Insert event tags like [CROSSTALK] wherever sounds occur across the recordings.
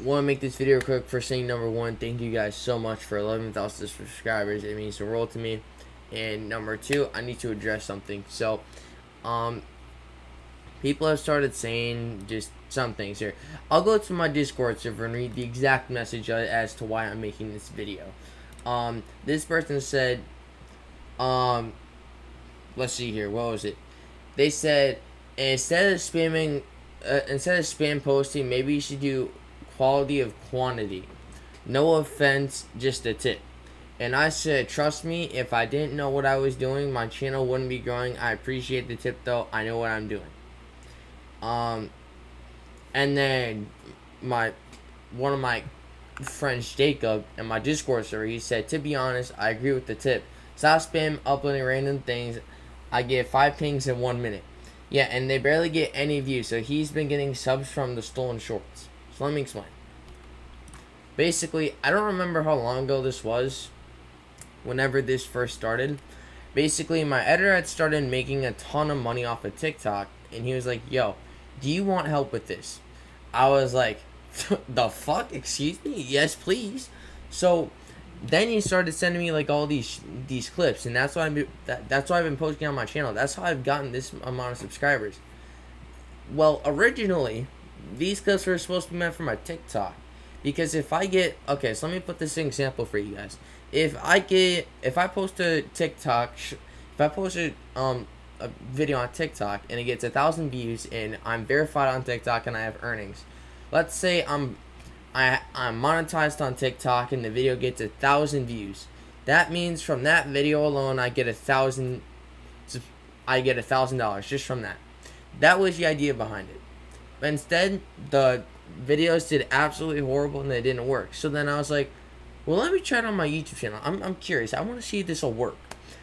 want to make this video quick for saying number one, thank you guys so much for 11,000 subscribers. It means the world to me. And number two, I need to address something. So, um, people have started saying just some things here. I'll go to my Discord server and read the exact message as to why I'm making this video. Um, this person said, um, let's see here, what was it? They said instead of spamming, uh, instead of spam posting, maybe you should do quality of quantity. No offense, just a tip. And I said, trust me, if I didn't know what I was doing, my channel wouldn't be growing. I appreciate the tip though. I know what I'm doing. Um, and then my one of my friends, Jacob, in my Discord server, he said, to be honest, I agree with the tip. Stop spam uploading random things. I get five pings in one minute. Yeah, and they barely get any views. So he's been getting subs from the stolen shorts. Me explain. Basically, I don't remember how long ago this was. Whenever this first started. Basically, my editor had started making a ton of money off of TikTok. And he was like, yo, do you want help with this? I was like, [LAUGHS] the fuck? Excuse me? Yes, please. So then he started sending me like all these these clips, and that's why I'm that, that's why I've been posting on my channel. That's how I've gotten this amount of subscribers. Well, originally, these clips were supposed to be meant for my TikTok, because if I get okay, so let me put this example for you guys. If I get if I post a TikTok, if I post a um a video on TikTok and it gets a thousand views and I'm verified on TikTok and I have earnings, let's say I'm I, I'm monetized on TikTok and the video gets a thousand views. That means from that video alone, I get a thousand. I get a thousand dollars just from that. That was the idea behind it. But instead, the videos did absolutely horrible and they didn't work. So then I was like, well, let me try it on my YouTube channel. I'm, I'm curious. I want to see if this will work.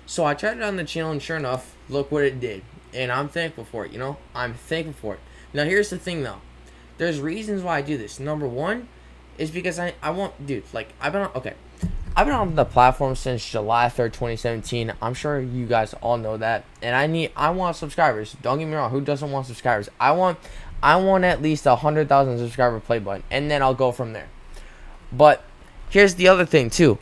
So I tried it on the channel, and sure enough, look what it did. And I'm thankful for it. You know, I'm thankful for it. Now here's the thing, though. There's reasons why I do this. Number one is because I, I want, dude, like, I've been on, okay. I've been on the platform since July 3rd, 2017. I'm sure you guys all know that. And I need, I want subscribers. Don't get me wrong. Who doesn't want subscribers? I want, I want at least a 100,000 subscriber play button. And then I'll go from there. But here's the other thing, too.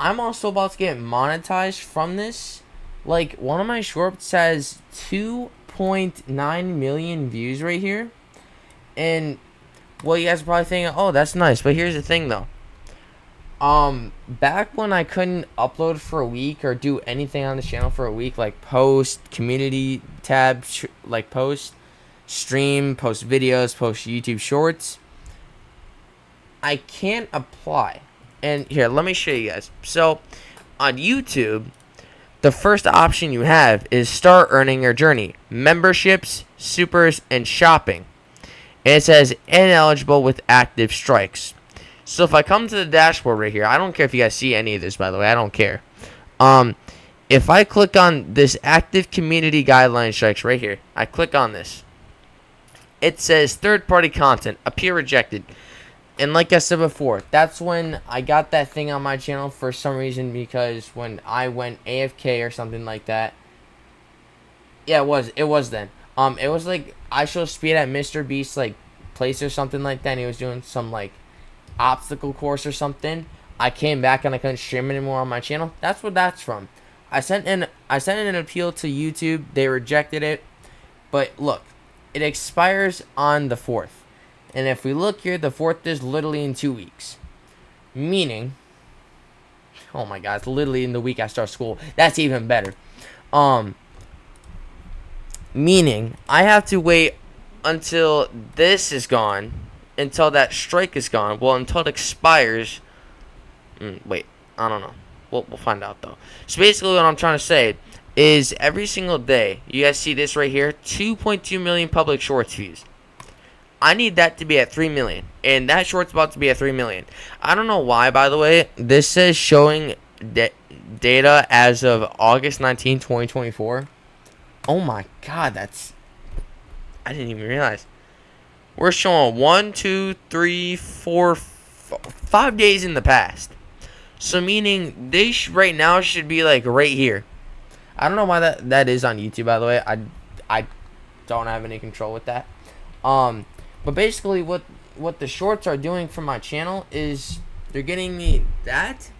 I'm also about to get monetized from this. Like, one of my shorts has 2.9 million views right here. And well, you guys are probably thinking, oh, that's nice. But here's the thing, though. Um, back when I couldn't upload for a week or do anything on the channel for a week, like post, community tab, like post, stream, post videos, post YouTube shorts, I can't apply. And here, let me show you guys. So, on YouTube, the first option you have is start earning your journey, memberships, supers, and shopping and it says ineligible with active strikes. So if I come to the dashboard right here, I don't care if you guys see any of this, by the way, I don't care. Um, if I click on this active community guideline strikes right here, I click on this. It says third-party content, appear rejected. And like I said before, that's when I got that thing on my channel for some reason because when I went AFK or something like that. Yeah, it was. It was then. Um, it was like IShowSpeed at Mr. Beast like place or something like that. And he was doing some like obstacle course or something. I came back and I couldn't stream anymore on my channel. That's what that's from. I sent in I sent in an appeal to YouTube. They rejected it. But look, it expires on the 4th. And if we look here, the 4th is literally in 2 weeks. Meaning Oh my god, it's literally in the week I start school. That's even better. Um Meaning, I have to wait until this is gone, until that strike is gone. Well, until it expires. Mm, wait, I don't know. We'll, we'll find out, though. So, basically, what I'm trying to say is every single day, you guys see this right here 2.2 million public shorts views. I need that to be at 3 million. And that short's about to be at 3 million. I don't know why, by the way. This says showing data as of August 19, 2024. Oh my god, that's... I didn't even realize. We're showing one, two, three, four, five days in the past. So meaning this right now should be like right here. I don't know why that that is on YouTube by the way. I I don't have any control with that. Um but basically what what the shorts are doing for my channel is they're getting me that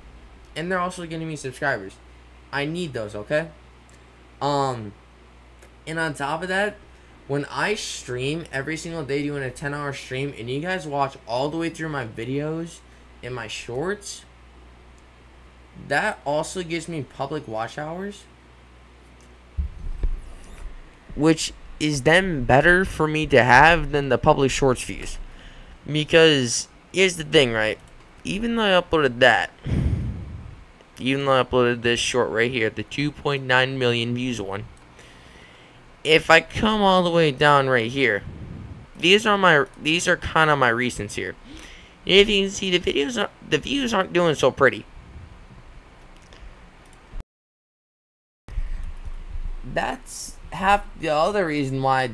and they're also getting me subscribers. I need those, okay? Um and on top of that, when I stream every single day doing a 10 hour stream and you guys watch all the way through my videos and my shorts, that also gives me public watch hours. Which is then better for me to have than the public shorts views. Because here's the thing, right? Even though I uploaded that, even though I uploaded this short right here, the 2.9 million views one, if I come all the way down right here, these are my these are kind of my recents here. If you can see the videos, the views aren't doing so pretty. That's half the other reason why I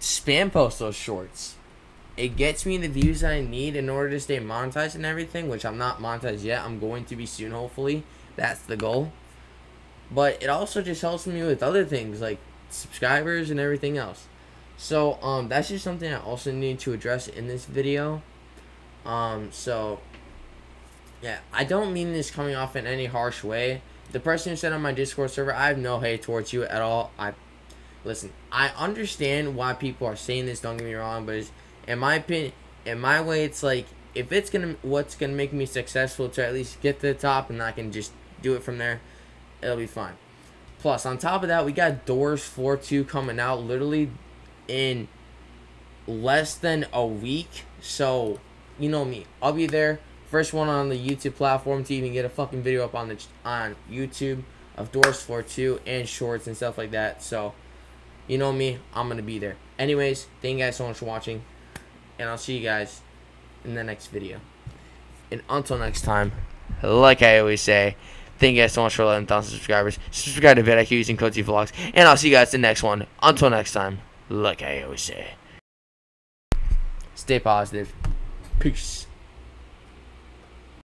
spam post those shorts. It gets me the views that I need in order to stay monetized and everything, which I'm not monetized yet. I'm going to be soon, hopefully. That's the goal. But it also just helps me with other things like subscribers and everything else. So um, that's just something I also need to address in this video. Um, so yeah, I don't mean this coming off in any harsh way. The person who said on my Discord server, I have no hate towards you at all. I listen. I understand why people are saying this. Don't get me wrong, but in my opinion, in my way, it's like if it's gonna what's gonna make me successful to at least get to the top, and I can just do it from there, it'll be fine. Plus, on top of that, we got Doors Floor 2 coming out literally in less than a week. So, you know me. I'll be there. First one on the YouTube platform to even get a fucking video up on the on YouTube of Doors Floor 2 and shorts and stuff like that. So, you know me. I'm to be there. Anyways, thank you guys so much for watching. And I'll see you guys in the next video. And until next time, like I always say, Thank you guys so much for 11,000 subscribers. Subscribe to VidIQ using code Vlogs. And I'll see you guys in the next one. Until next time, like I always say. Stay positive. Peace.